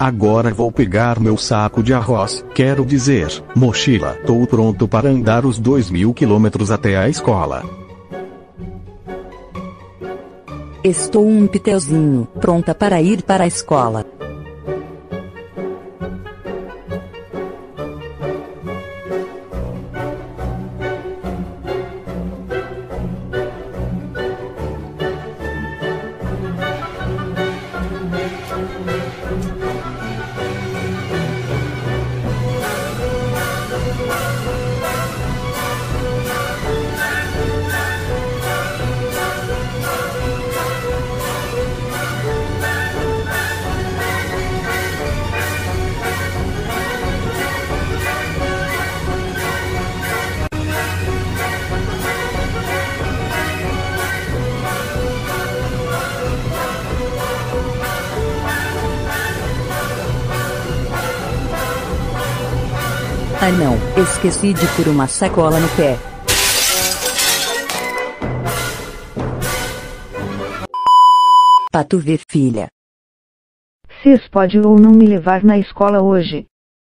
Agora vou pegar meu saco de arroz, quero dizer, mochila. Tô pronto para andar os dois mil quilômetros até a escola. Estou um pitelzinho, pronta para ir para a escola. Ah não, esqueci de pôr uma sacola no pé. Pato vê filha. Cis pode ou não me levar na escola hoje.